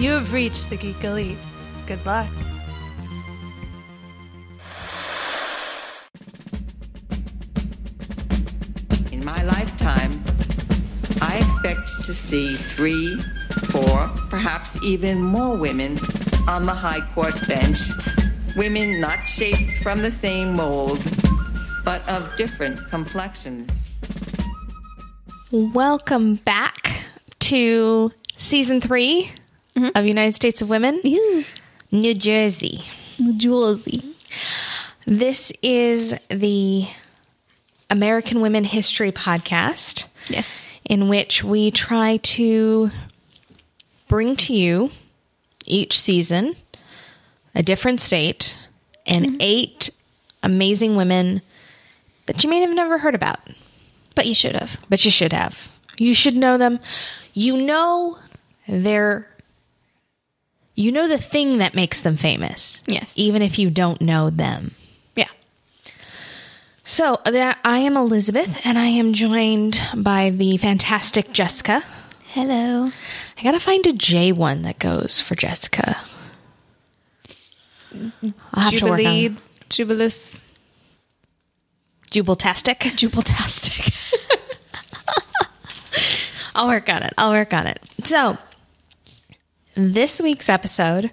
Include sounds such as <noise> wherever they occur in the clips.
You have reached the Geek Elite. Good luck. In my lifetime, I expect to see three, four, perhaps even more women on the High Court bench. Women not shaped from the same mold, but of different complexions. Welcome back to season 3 of United States of Women, New Jersey. New Jersey. This is the American Women History podcast. Yes. in which we try to bring to you each season a different state and mm-hmm. eight amazing women that you may have never heard about, But you should have. but you should have. You should know them. You know their you know the thing that makes them famous. Yes. Even if you don't know them. Yeah. So that I am Elizabeth, and I am joined by the fantastic Jessica. Hello. I gotta find a J one that goes for Jessica. I'll have to work Jubilee, on Jubilus, Jubiltastic. <laughs> Jubiltastic. <laughs> I'll work on it. I'll work on it. So, this week's episode,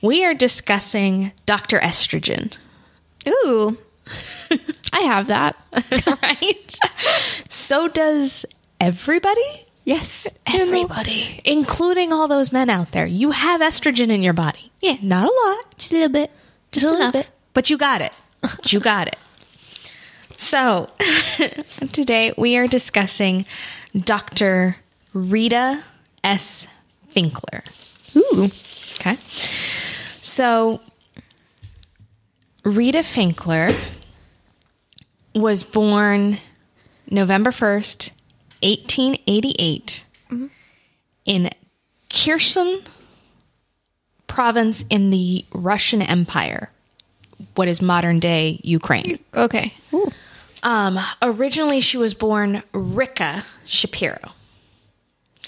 we are discussing Dr. Estrogen. Ooh. <laughs> I have that. <laughs> right? so does everybody, Yes. Everybody. including all those men out there. You have estrogen in your body. Yeah. Not a lot, Just a little bit. Just a little enough. bit, but you got it. you got it. So, <laughs> today we are discussing Dr. Rita S. Finkler. Ooh. Okay. So, Rita Finkler was born November 1st, 1888, in Kherson province in the Russian Empire, what is modern day Ukraine. Okay. Ooh. Um, originally, she was born Rika Shapiro.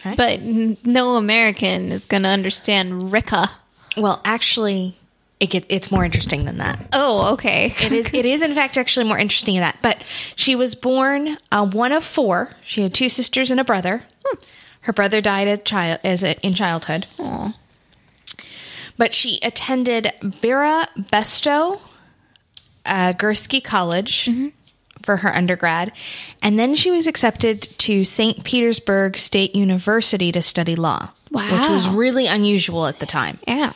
Okay. But n- no American is going to understand Rika. well, actually, it get, it's more interesting than that. Oh, okay. It is. It is, in fact, actually more interesting than that. But she was born uh, one of four. She had two sisters and a brother. Her brother died at child as a, in childhood. Aw. But she attended Bira Besto uh, Gursky College for her undergrad, and then she was accepted to St. Petersburg State University to study law, which was really unusual at the time. Yeah.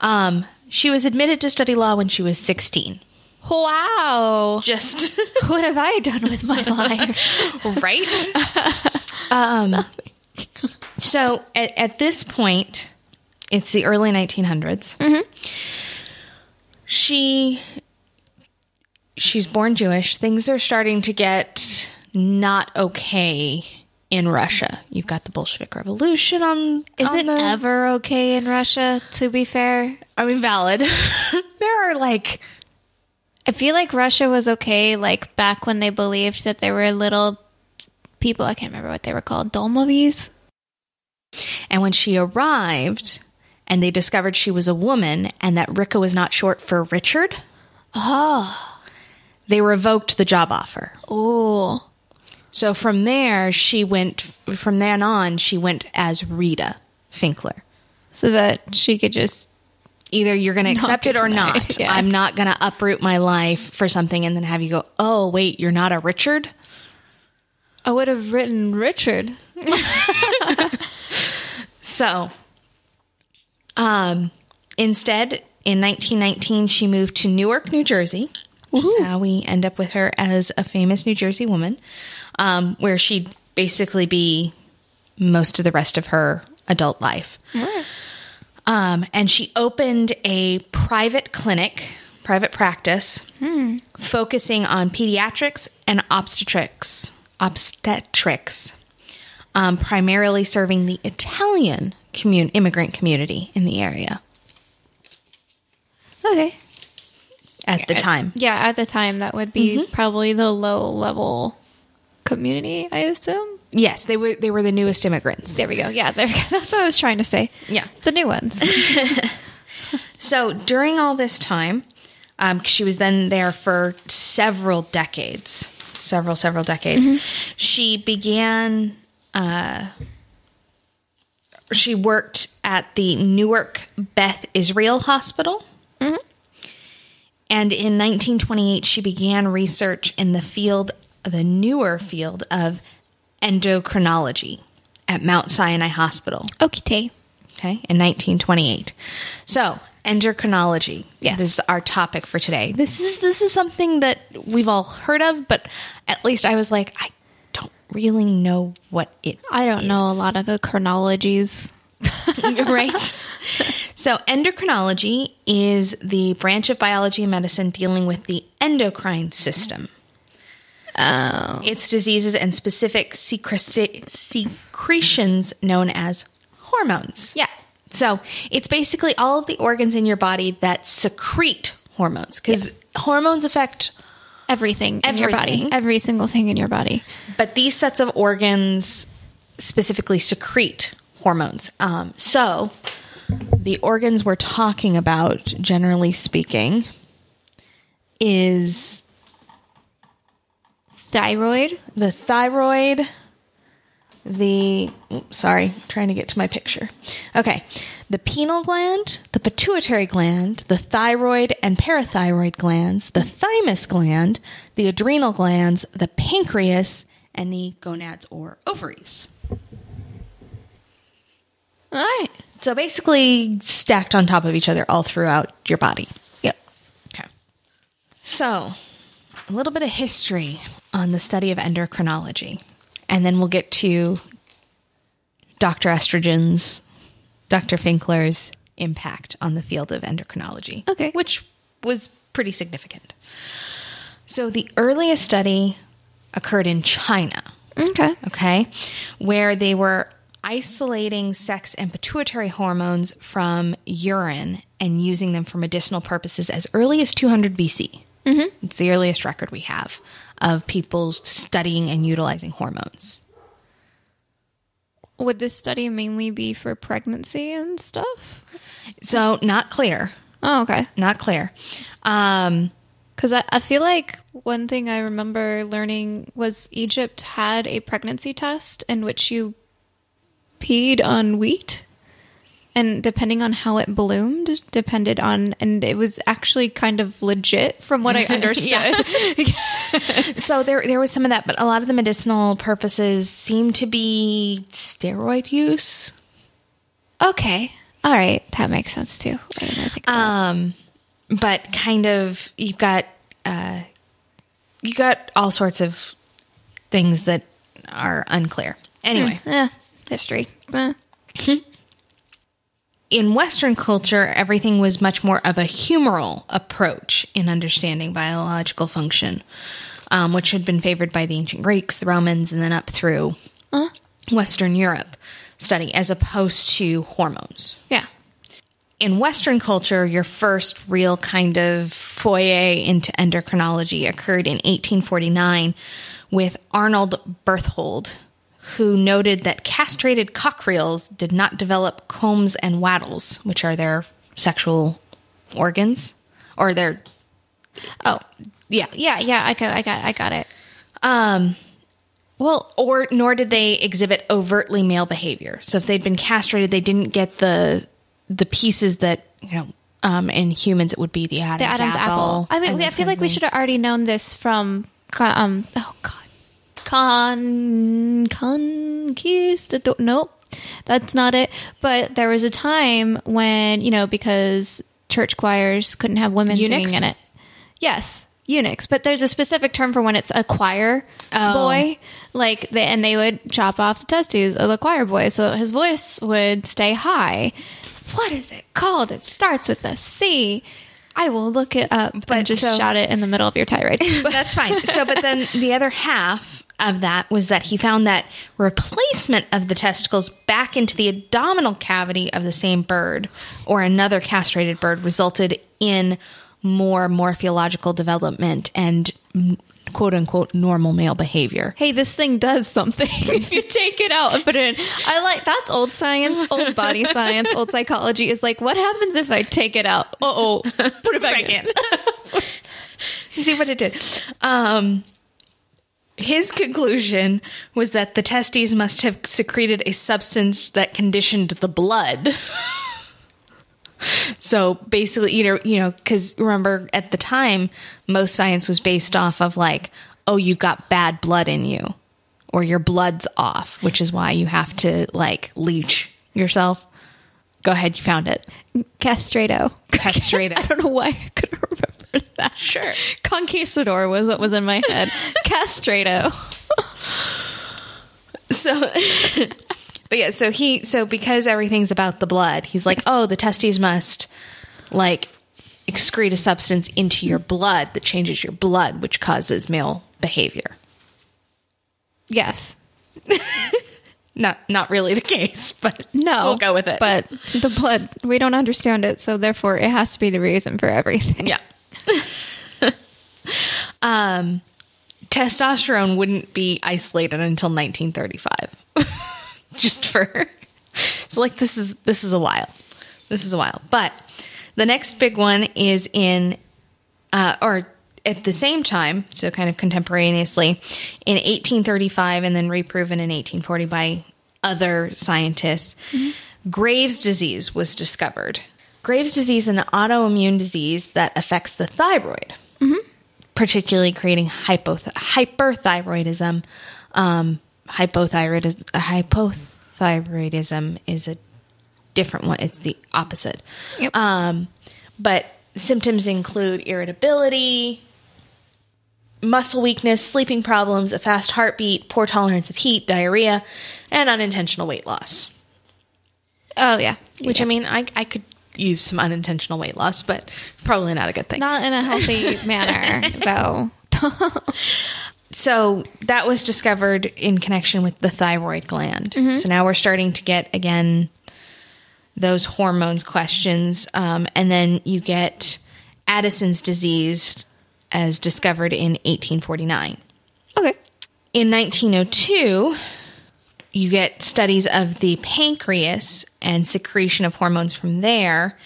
Um, she was admitted to study law when she was sixteen. Wow. Just <laughs> <laughs> What have I done with my life? <laughs> right? um, so at, at this point, it's the early 1900s. She she's born Jewish. Things are starting to get not okay in Russia. You've got the Bolshevik Revolution on. Is on it the- ever okay in Russia, to be fair? I mean, valid. <laughs> there are like I feel like Russia was okay, like back when they believed that there were little people. I can't remember what they were called. Dolmovies. And when she arrived and they discovered she was a woman and that Rika was not short for Richard, Oh. They revoked the job offer. Oh. So from there, she went, from then on, she went as Rita Finkler. So that she could just. Either you're going to accept it or denied, not. <laughs> yes. I'm not going to uproot my life for something and then have you go, oh, wait, you're not a Richard? I would have written Richard. <laughs> So, um, instead, in 1919, she moved to Newark, New Jersey, which is how we end up with her as a famous New Jersey woman, um, where she'd basically be most of the rest of her adult life. Um, and she opened a private clinic, private practice, focusing on pediatrics and obstetrics. Obstetrics um, primarily serving the Italian commun- immigrant community in the area Okay. At the time. Yeah, at the time, that would be probably the low level community, I assume. Yes, they were they were the newest immigrants. There we go. Yeah, there. <laughs> That's what I was trying to say. Yeah. the new ones. <laughs> <laughs> So during all this time, um, she was then there for several decades, several several decades. She began. Uh, she worked at the Newark Beth Israel Hospital. And in 1928, she began research in the field, the newer field of endocrinology at Mount Sinai Hospital. okay. Okay, in 1928. So, endocrinology. Yes. This is our topic for today. This is this is something that we've all heard of, but at least I was like, I don't really know what it I don't know a lot of the chronologies. <laughs> <laughs> right? <laughs> so, endocrinology is the branch of biology and medicine dealing with the endocrine system. Oh. Its diseases and specific secreti- secretions known as hormones. Yeah. So it's basically all of the organs in your body that secrete hormones because hormones affect, Everything in your body. Every single thing in your body. but these sets of organs specifically secrete hormones. Um, so the organs we're talking about, generally speaking, is Thyroid. the thyroid, the oops, sorry, trying to get to my picture. Okay, the pineal gland, the pituitary gland, the thyroid and parathyroid glands, the thymus gland, the adrenal glands, the pancreas, and the gonads or ovaries. All right. So basically, stacked on top of each other all throughout your body. Yep. Okay. So, a little bit of history on the study of endocrinology. And then we'll get to Dr. Estrogen's, Dr. Finkler's impact on the field of endocrinology. Okay. Which was pretty significant. So, the earliest study occurred in China Okay. okay, where they were isolating sex and pituitary hormones from urine and using them for medicinal purposes as early as 200 BC. Mm-hmm. It's the earliest record we have of people studying and utilizing hormones. Would this study mainly be for pregnancy and stuff? So, not clear. Oh, okay. Not clear. Um, Because I, I feel like one thing I remember learning was Egypt had a pregnancy test in which you peed on wheat. And depending on how it bloomed, depended on, and it was actually kind of legit from what I <laughs> understood. <laughs> so there there was some of that, but a lot of the medicinal purposes seem to be steroid use. okay. All right. That makes sense too. I didn't really think um, but kind of you've got uh, you got all sorts of things that are unclear. Anyway, Eh, history. Eh. <laughs> in Western culture, everything was much more of a humoral approach in understanding biological function, um, which had been favored by the ancient Greeks, the Romans, and then up through Western Europe study, as opposed to hormones. Yeah. in Western culture, your first real kind of foyer into endocrinology occurred in 1849 with Arnold Berthold, who noted that castrated cockerels did not develop combs and wattles, which are their sexual organs, or their Oh, yeah, yeah, yeah. I got, I got, I got it. um, Well, or nor did they exhibit overtly male behavior. So if they'd been castrated, they didn't get the the pieces that you know. Um, in humans, it would be the Adam's, the Adam's apple. I mean, I feel like of we should have already known this from um. Oh God, con conquistador. Nope, that's not it. But there was a time when you know because church choirs couldn't have women Eunuchs? singing in it. Yes, eunuchs. But there's a specific term for when it's a choir Oh. boy, like they, and they would chop off the testes of the choir boy so his voice would stay high. What is it called? It starts with a C. I will look it up, but But just so- shout it in the middle of your tirade. <laughs> That's fine. So, but then the other half of that was that he found that replacement of the testicles back into the abdominal cavity of the same bird or another castrated bird resulted in more morphological development and quote unquote normal male behavior. Hey, this thing does something <laughs> if you take it out and put it in. I like that's old science, old body science, old psychology is like, what happens if I take it out? Uh oh, put it back, in. <laughs> See what it did. Um, his conclusion was that the testes must have secreted a substance that conditioned the blood. <laughs> so basically, you know, you know, because remember at the time, most science was based off of like, oh, you've got bad blood in you, or your blood's off, which is why you have to like leech yourself. Go ahead, you found it. Castrato. Castrato. <laughs> I don't know why I remember that. Sure. <laughs> Conquistador was what was in my head. <laughs> Castrato. <laughs> So, but yeah, so he, so because everything's about the blood, he's like, oh, the testes must like excrete a substance into your blood that changes your blood, which causes male behavior. Yes. Not, not really the case, but No. we'll go with it. But the blood, we don't understand it, so therefore it has to be the reason for everything. yeah. <laughs> um, testosterone wouldn't be isolated until 1935. <laughs> Just for so like this is this is a while. This is a while. But the next big one is in uh, or at the same time, so kind of contemporaneously, in 1835 and then reproven in 1840 by other scientists, Graves' disease was discovered. Graves' disease is an autoimmune disease that affects the thyroid, particularly creating hypoth- hyperthyroidism. Um, hypothyroidism, hypothyroidism is a different one. It's the opposite. Yep. Um, but symptoms include irritability, muscle weakness, sleeping problems, a fast heartbeat, poor tolerance of heat, diarrhea, and unintentional weight loss. Oh yeah. Which I mean, I I could use some unintentional weight loss, but probably not a good thing. not in a healthy <laughs> manner, though. <laughs> so that was discovered in connection with the thyroid gland. So now we're starting to get again those hormones questions, um, and then you get Addison's disease as discovered in 1849. Okay. In 1902, you get studies of the pancreas and secretion of hormones from there.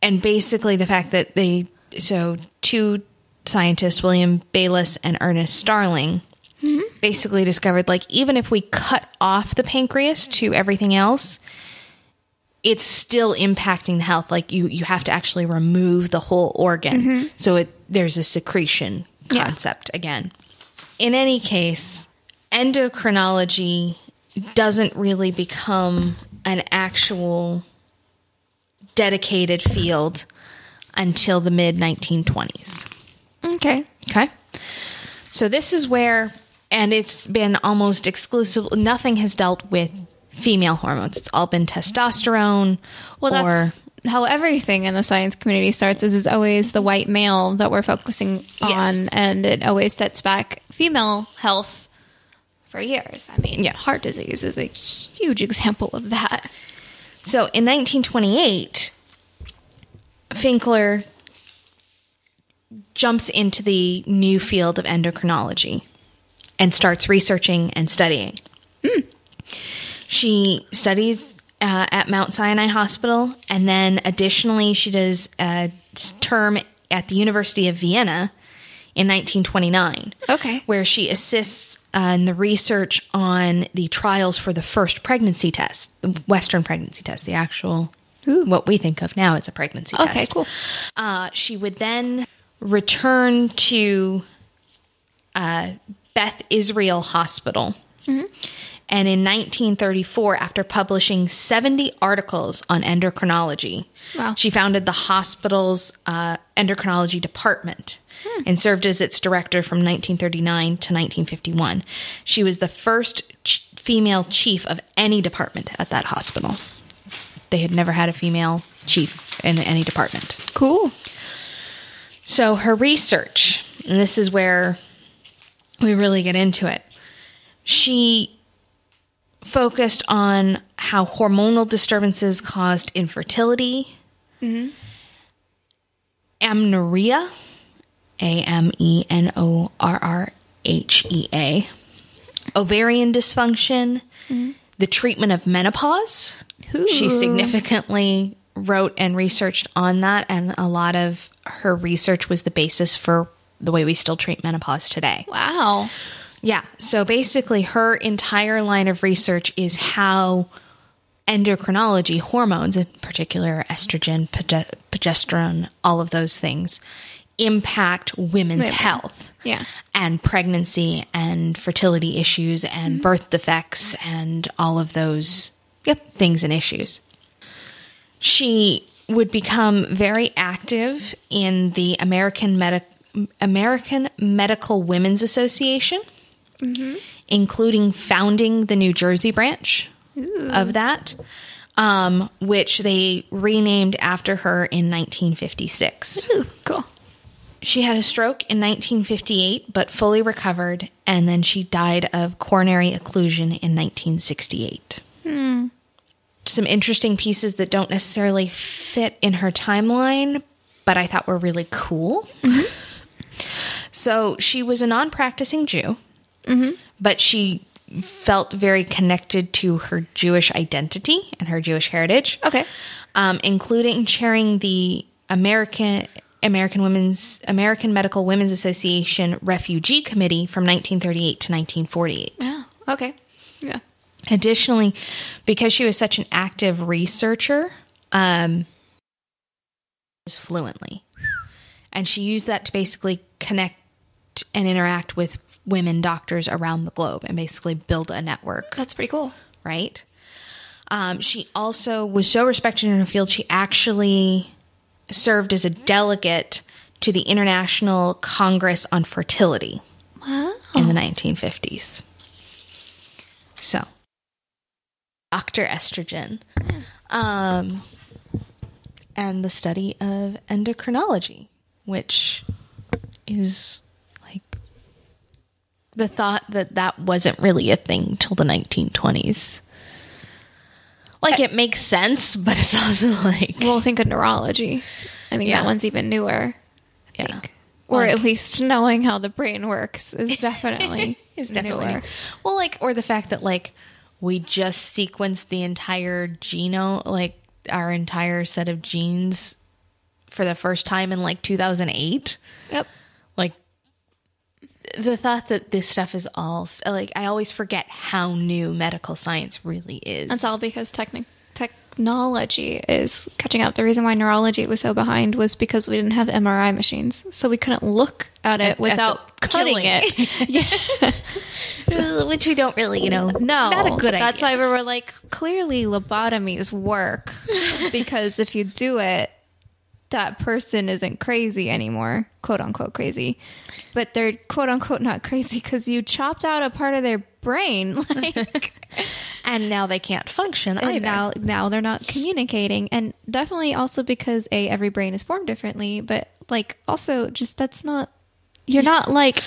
And basically, the fact that they, so two scientists, William Bayliss and Ernest Starling, mm-hmm. basically discovered like even if we cut off the pancreas to everything else, it's still impacting the health. Like you, you have to actually remove the whole organ. Mm-hmm. So it, there's a secretion Yeah. concept again. In any case, endocrinology doesn't really become an actual dedicated field until the mid 1920s. Okay. Okay. So this is where, and it's been almost exclusive, nothing has dealt with female hormones. It's all been testosterone Well, or that's how everything in the science community starts. Is it's always the white male that we're focusing on, Yes. and it always sets back female health for years. I mean, Yeah. heart disease is a huge example of that. So in 1928, Finkler jumps into the new field of endocrinology and starts researching and studying. She studies uh, at Mount Sinai Hospital, and then additionally, she does a term at the University of Vienna in 1929 Okay. where she assists uh, in the research on the trials for the first pregnancy test, the Western pregnancy test, the actual what we think of now as a pregnancy test. Okay, cool. Uh, she would then return to uh, Beth Israel Hospital. And in 1934, after publishing 70 articles on endocrinology, Wow. she founded the hospital's uh, endocrinology department Hmm. and served as its director from 1939 to 1951. She was the first ch- female chief of any department at that hospital. They had never had a female chief in any department. Cool. So her research, and this is where we really get into it. She focused on how hormonal disturbances caused infertility, mm-hmm. amenorrhea, A M E N O R R H E A. Ovarian dysfunction, mm-hmm. the treatment of menopause. She significantly wrote and researched on that, and a lot of her research was the basis for the way we still treat menopause today. Wow. Yeah. So basically, her entire line of research is how endocrinology, hormones, in particular estrogen, progesterone, all of those things, impact women's Women. health. Yeah. And pregnancy and fertility issues and birth defects and all of those Yep. things and issues. She would become very active in the American Medi- American Medical Women's Association, including founding the New Jersey branch of that, um, which they renamed after her in 1956. Ooh, cool. She had a stroke in 1958, but fully recovered, and then she died of coronary occlusion in 1968. Hmm. Some interesting pieces that don't necessarily fit in her timeline, but I thought were really cool. Mm-hmm. so she was a non practicing Jew, mm-hmm. but she felt very connected to her Jewish identity and her Jewish heritage Okay. um, including chairing the American American Women's American Medical Women's Association Refugee Committee from 1938 to 1948. Yeah. Okay. Yeah. Additionally, because she was such an active researcher, um, fluently, and she used that to basically connect and interact with women doctors around the globe and basically build a network That's pretty cool. right? Um, she also was so respected in her field, she actually served as a delegate to the International Congress on Fertility Wow. in the 1950s. So, Dr. Estrogen, um, and the study of endocrinology, which is like the thought that that wasn't really a thing till the 1920s. Like it makes sense, but it's <laughs> also like Well, think of neurology. I think Yeah. that one's even newer. I Yeah. think. Or Like- at least knowing how the brain works is <laughs> definitely <laughs> is definitely newer. well, like or the fact that like we just sequenced the entire genome, like our entire set of genes for the first time in like 2008. Yep. The thought that this stuff is all like I always forget how new medical science really is. That's all because technology is catching up. The reason why neurology was so behind was because we didn't have MRI machines, so we couldn't look at it without at cutting killing. it. <laughs> Uh, <laughs> which we don't really, you know, No, not a good idea. That's why we were like, clearly lobotomies work <laughs> because if you do it, that person isn't crazy anymore, quote unquote crazy, but they're quote unquote not crazy because you chopped out a part of their brain. <laughs> Like, and now they can't function and either. now now they're not communicating, and definitely also because a every brain is formed differently, but like also just that's not. You're not like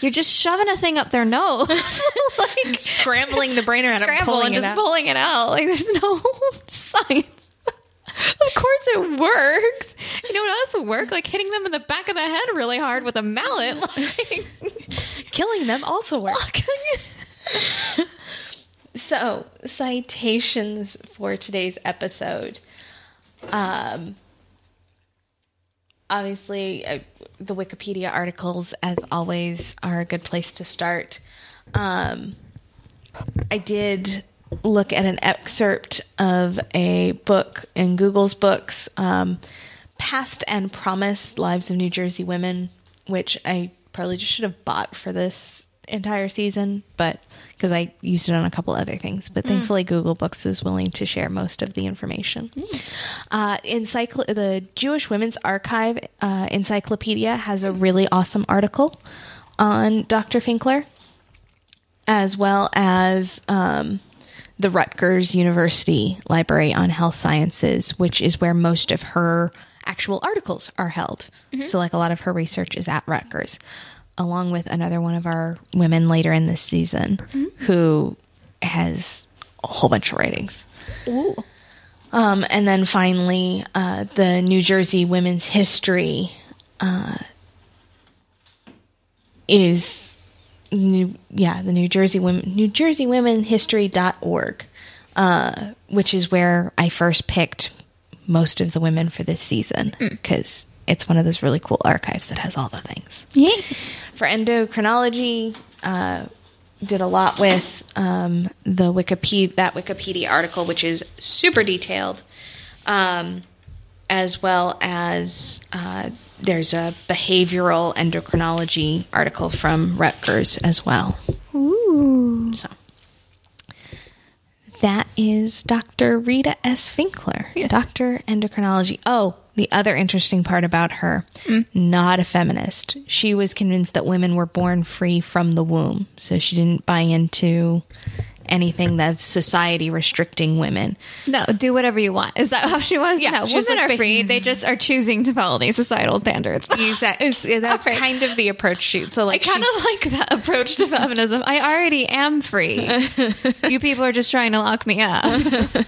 you're just shoving a thing up their nose, <laughs> like scrambling the brain around and pulling and it just out. pulling it out. Like there's no <laughs> science. <laughs> of course it works. You know what else work? Like hitting them in the back of the head really hard with a mallet. <laughs> Like Killing them also works. <laughs> So, citations for today's episode. Um, obviously, uh, the Wikipedia articles, as always, are a good place to start. Um, I did look at an excerpt of a book in Google's books, um, Past and Promise Lives of New Jersey Women, which I probably just should have bought for this entire season, but because I used it on a couple other things. But thankfully, Google Books is willing to share most of the information. Uh, encycl- the Jewish Women's Archive uh, Encyclopedia has a really awesome article on Dr. Finkler as well as um, the Rutgers University Library on Health Sciences, which is where most of her actual articles are held. So, like a lot of her research is at Rutgers, along with another one of our women later in this season who has a whole bunch of writings. Ooh. Um, and then finally, uh, the New Jersey Women's History uh, is new, yeah, the New Jersey Women, New Jersey Women History.org, uh, which is where I first picked most of the women for this season because it's one of those really cool archives that has all the things. Yeah. For endocrinology, uh, did a lot with um, the Wikipedia that Wikipedia article, which is super detailed, um, as well as uh, there's a behavioral endocrinology article from Rutgers as well. Ooh. So that is Dr. Rita S. Finkler, Yes. Doctor Endocrinology. Oh, the other interesting part about her, not a feminist. She was convinced that women were born free from the womb, so she didn't buy into anything that's society restricting women. No, do whatever you want. Is that how she was? Yeah, no, women like are free. They <laughs> just are choosing to follow these societal standards. <laughs> Exactly. That's kind of the approach she. So like, I kind she- of like that approach to feminism. I already am free. <laughs> you people are just trying to lock me up.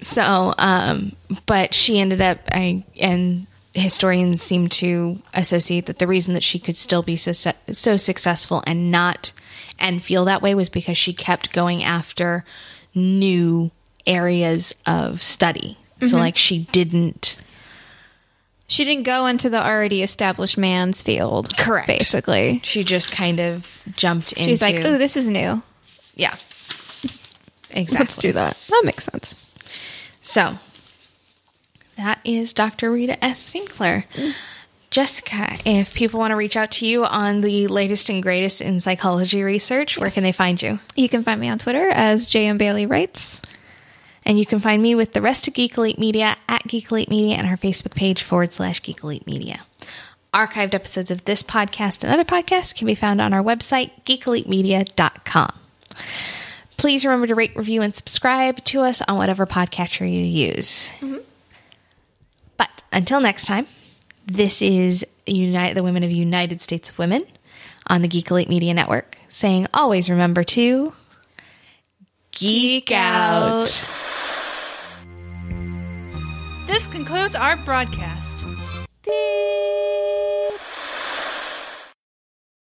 So, um, but she ended up, I, and historians seem to associate that the reason that she could still be so so successful and not and feel that way was because she kept going after new areas of study. So, mm-hmm. like, she didn't. She didn't go into the already established man's field. Correct. Basically. She just kind of jumped into. She's like, ooh, this is new. yeah, exactly. Let's do that. That makes sense. So that is Dr. Rita S. Finkler. Jessica, if people want to reach out to you on the latest and greatest in psychology research, where can they find you? You can find me on Twitter as JM Bailey Writes. And you can find me with the rest of Geek Elite Media at Geek Elite Media and our Facebook page forward slash Geek Elite Media. Archived episodes of this podcast and other podcasts can be found on our website, geekelitemedia.com. Please remember to rate, review, and subscribe to us on whatever podcatcher you use. But until next time, this is Unite the Women of United States of Women on the Geek Elite Media Network, saying always remember to geek out. This concludes our broadcast. Beep.